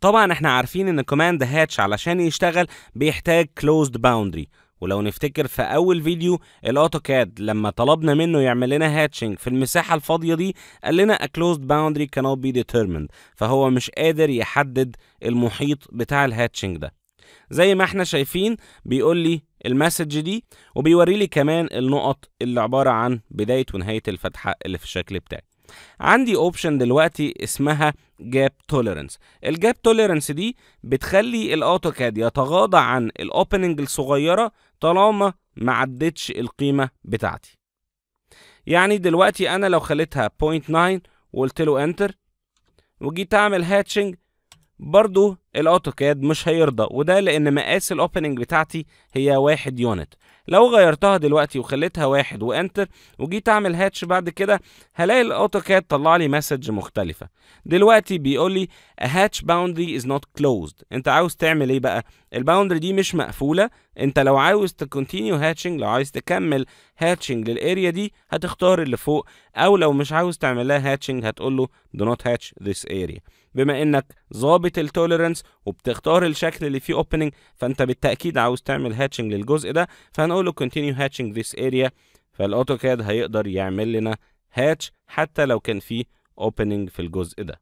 طبعا إحنا عارفين إن command hatch علشان يشتغل بيحتاج closed boundary. ولو نفتكر في أول فيديو الأوتوكاد لما طلبنا منه يعمل لنا hatching في المساحة الفاضية دي قال لنا a closed boundary cannot be determined. فهو مش قادر يحدد المحيط بتاع ال hatching ده. زي ما إحنا شايفين بيقول لي ال message دي وبيوري لي كمان النقط اللي عبارة عن بداية ونهاية الفتحة اللي في الشكل بتاعي. عندي option دلوقتي اسمها gap tolerance ال gap tolerance دي بتخلي الاوتوكاد يتغاضى عن ال opening الصغيرة طالما ما عدتش القيمة بتاعتي. يعني دلوقتي أنا لو خليتها 0.9 وقلت له enter وجيت أعمل hatching برضو الأوتوكاد مش هيرضى وده لأن مقاس ال opening بتاعتي هي واحد unit لو غيرتها دلوقتي وخليتها واحد و enter وجيت أعمل hatch بعد كده هلاقي الأوتوكاد طلع لي message مختلفة. دلوقتي بيقول لي hatch boundary is not closed. أنت عاوز تعمل إيه بقى؟ ال boundary دي مش مقفولة. أنت لو عاوز ت continue hatching لو عايز تكمل hatching لل area دي هتختار اللي فوق أو لو مش عاوز تعمل لها hatching هتقول له do not hatch this area. بما إنك ظابط ال tolerance وبتختار الشكل اللي فيه opening فأنت بالتأكيد عاوز تعمل hatching للجزء ده. فهنقول له continue hatching this area فالاوتوكاد هيقدر يعمل لنا hatch حتى لو كان فيه opening في الجزء ده.